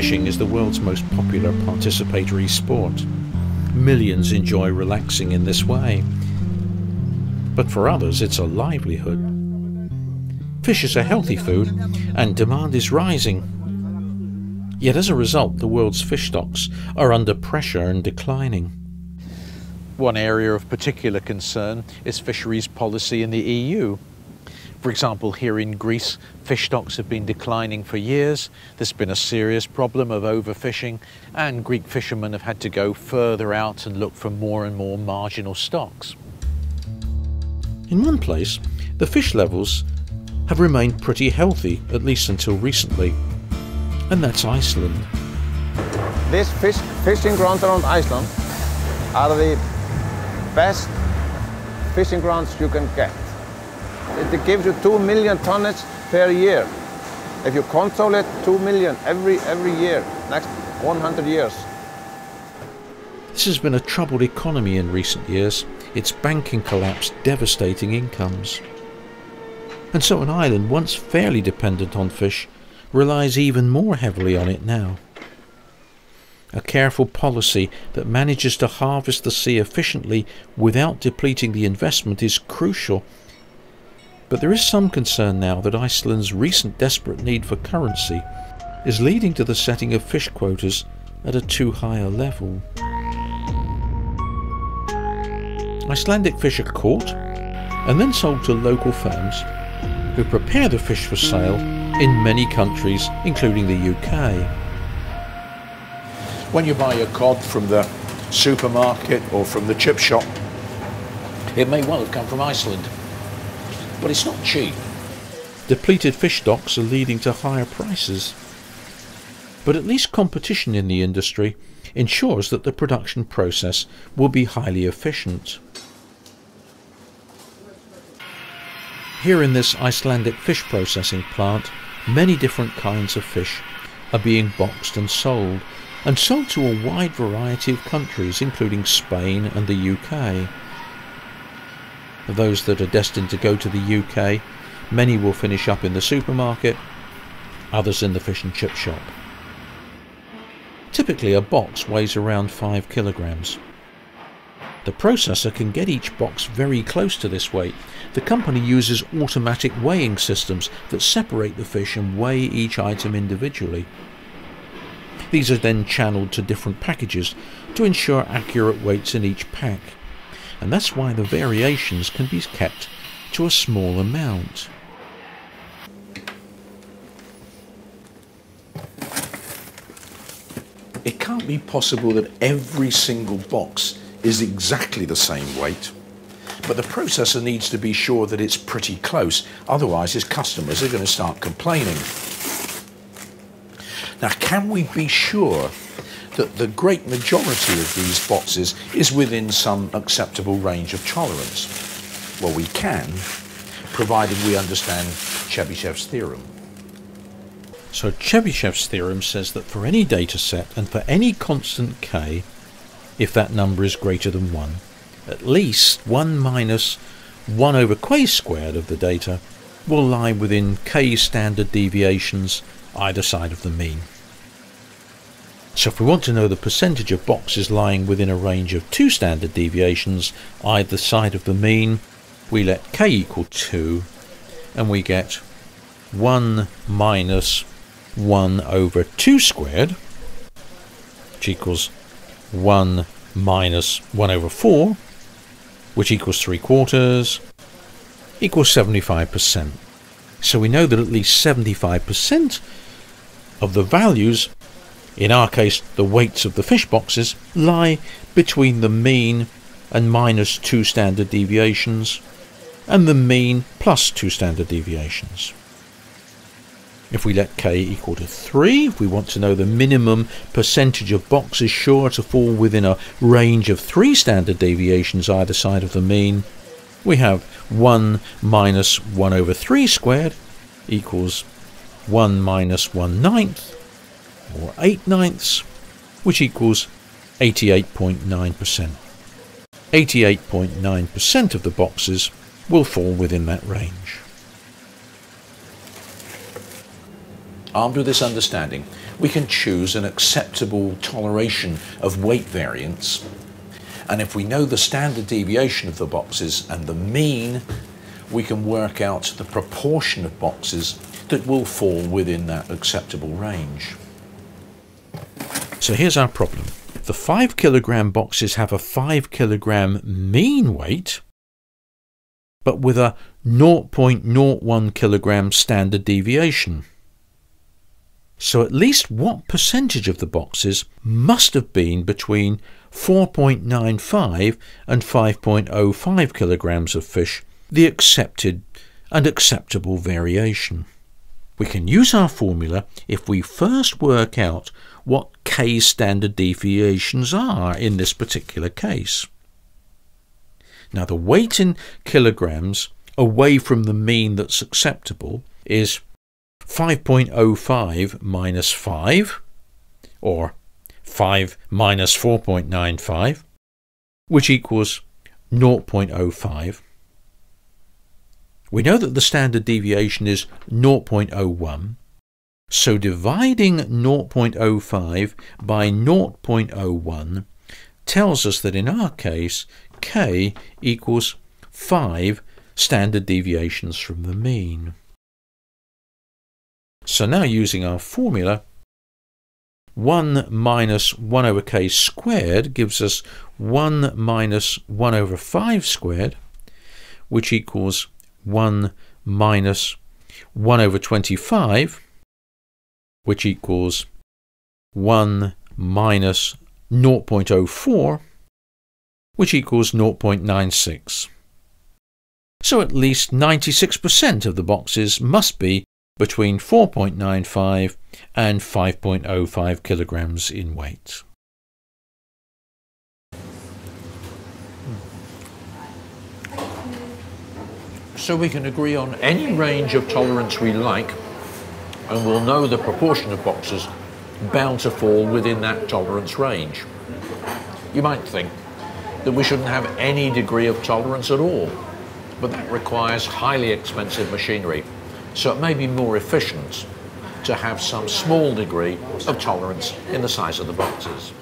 fishing is the world's most popular participatory sport. Millions enjoy relaxing in this way. But for others, it's a livelihood. Fish is a healthy food, and demand is rising. Yet as a result, the world's fish stocks are under pressure and declining. One area of particular concern is fisheries policy in the EU. For example, here in Greece, fish stocks have been declining for years. There's been a serious problem of overfishing, and Greek fishermen have had to go further out and look for more and more marginal stocks. In one place, the fish levels have remained pretty healthy, at least until recently, and that's Iceland. These fish, fishing grounds around Iceland are the best fishing grounds you can get. It gives you 2 million tonnage per year. If you control it, 2 million every, every year, next 100 years. This has been a troubled economy in recent years, its banking collapse devastating incomes. And so an island once fairly dependent on fish relies even more heavily on it now. A careful policy that manages to harvest the sea efficiently without depleting the investment is crucial but there is some concern now that Iceland's recent desperate need for currency is leading to the setting of fish quotas at a too high a level. Icelandic fish are caught and then sold to local firms who prepare the fish for sale in many countries, including the UK. When you buy your cod from the supermarket or from the chip shop, it may well have come from Iceland but it's not cheap. Depleted fish stocks are leading to higher prices. But at least competition in the industry ensures that the production process will be highly efficient. Here in this Icelandic fish processing plant, many different kinds of fish are being boxed and sold, and sold to a wide variety of countries, including Spain and the UK those that are destined to go to the UK. Many will finish up in the supermarket, others in the fish and chip shop. Typically a box weighs around 5 kilograms. The processor can get each box very close to this weight. The company uses automatic weighing systems that separate the fish and weigh each item individually. These are then channeled to different packages to ensure accurate weights in each pack and that's why the variations can be kept to a small amount. It can't be possible that every single box is exactly the same weight, but the processor needs to be sure that it's pretty close, otherwise his customers are going to start complaining. Now, can we be sure that the great majority of these boxes is within some acceptable range of tolerance? Well, we can, provided we understand Chebyshev's theorem. So Chebyshev's theorem says that for any data set and for any constant k, if that number is greater than 1, at least 1 minus 1 over k squared of the data will lie within k standard deviations either side of the mean. So if we want to know the percentage of boxes lying within a range of two standard deviations either side of the mean, we let k equal 2 and we get 1 minus 1 over 2 squared, which equals 1 minus 1 over 4, which equals 3 quarters, equals 75%. So we know that at least 75% of the values in our case the weights of the fish boxes, lie between the mean and minus 2 standard deviations and the mean plus 2 standard deviations. If we let k equal to 3, if we want to know the minimum percentage of boxes sure to fall within a range of 3 standard deviations either side of the mean, we have 1 minus 1 over 3 squared equals 1 minus 1 ninth or 8 ninths, which equals 88.9%. 88.9% of the boxes will fall within that range. Armed with this understanding, we can choose an acceptable toleration of weight variance. And if we know the standard deviation of the boxes and the mean, we can work out the proportion of boxes that will fall within that acceptable range. So here's our problem. The 5 kilogram boxes have a 5 kilogram mean weight, but with a 0.01 kilogram standard deviation. So at least what percentage of the boxes must have been between 4.95 and 5.05 kilograms of fish, the accepted and acceptable variation. We can use our formula if we first work out what K standard deviations are in this particular case. Now the weight in kilograms away from the mean that's acceptable is 5.05 minus 5, or 5 minus 4.95, which equals 0.05. We know that the standard deviation is 0.01, so dividing 0.05 by 0.01 tells us that in our case k equals 5 standard deviations from the mean. So now using our formula, 1 minus 1 over k squared gives us 1 minus 1 over 5 squared, which equals 1 minus 1 over 25, which equals 1 minus 0.04, which equals 0.96. So at least 96% of the boxes must be between 4.95 and 5.05 kilograms in weight. So we can agree on any range of tolerance we like and we'll know the proportion of boxes bound to fall within that tolerance range. You might think that we shouldn't have any degree of tolerance at all, but that requires highly expensive machinery, so it may be more efficient to have some small degree of tolerance in the size of the boxes.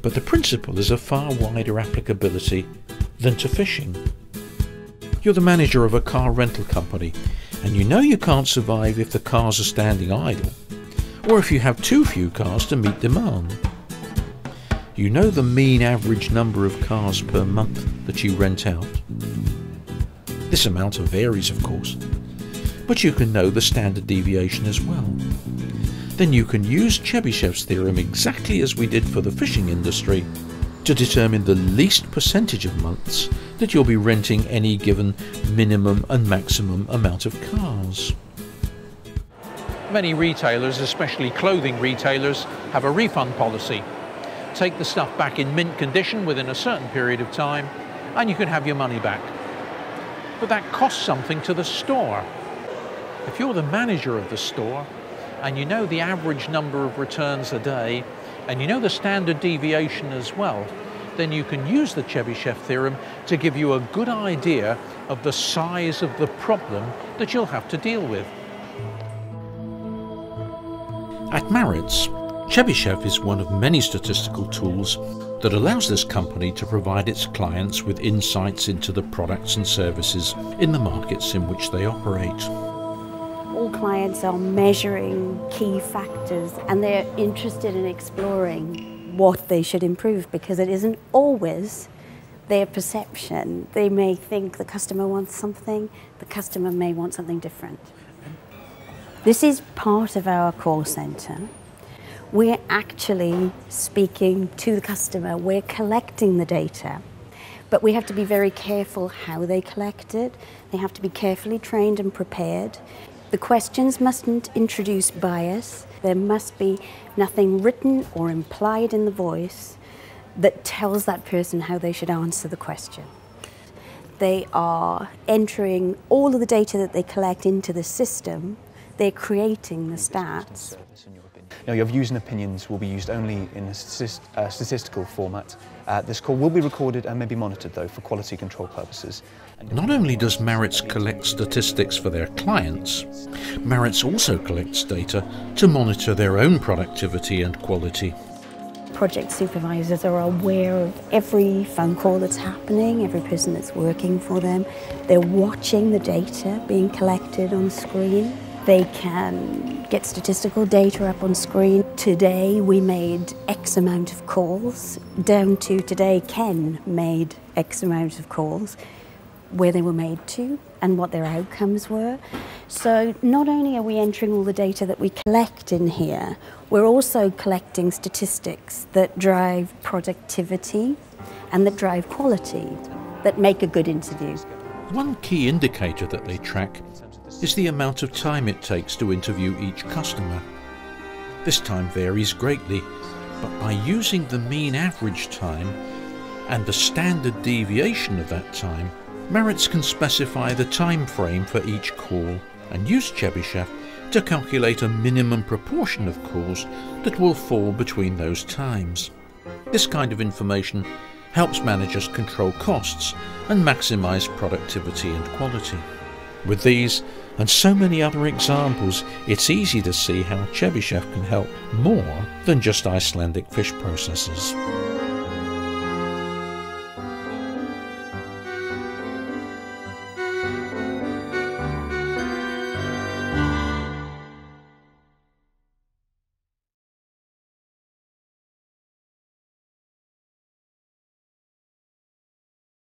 But the principle is of far wider applicability than to fishing. You're the manager of a car rental company and you know you can't survive if the cars are standing idle, or if you have too few cars to meet demand. You know the mean average number of cars per month that you rent out. This amount varies, of course, but you can know the standard deviation as well. Then you can use Chebyshev's theorem exactly as we did for the fishing industry to determine the least percentage of months that you'll be renting any given minimum and maximum amount of cars. Many retailers, especially clothing retailers, have a refund policy. Take the stuff back in mint condition within a certain period of time and you can have your money back. But that costs something to the store. If you're the manager of the store and you know the average number of returns a day and you know the standard deviation as well, then you can use the Chebyshev theorem to give you a good idea of the size of the problem that you'll have to deal with. At Maritz, Chebyshev is one of many statistical tools that allows this company to provide its clients with insights into the products and services in the markets in which they operate. Clients are measuring key factors and they're interested in exploring what they should improve because it isn't always their perception. They may think the customer wants something, the customer may want something different. This is part of our call center. We're actually speaking to the customer, we're collecting the data. But we have to be very careful how they collect it. They have to be carefully trained and prepared. The questions mustn't introduce bias. There must be nothing written or implied in the voice that tells that person how they should answer the question. They are entering all of the data that they collect into the system, they're creating the stats. Now, your views and opinions will be used only in a statist uh, statistical format. Uh, this call will be recorded and may be monitored, though, for quality control purposes. Not only does Maritz collect statistics for their clients, Maritz also collects data to monitor their own productivity and quality. Project supervisors are aware of every phone call that's happening, every person that's working for them. They're watching the data being collected on screen. They can get statistical data up on screen. Today we made X amount of calls, down to today Ken made X amount of calls, where they were made to and what their outcomes were. So not only are we entering all the data that we collect in here, we're also collecting statistics that drive productivity and that drive quality, that make a good interview. One key indicator that they track is the amount of time it takes to interview each customer. This time varies greatly, but by using the mean average time and the standard deviation of that time, Maritz can specify the time frame for each call and use Chebyshev to calculate a minimum proportion of calls that will fall between those times. This kind of information helps managers control costs and maximize productivity and quality. With these and so many other examples, it's easy to see how Chebyshev can help more than just Icelandic fish processors.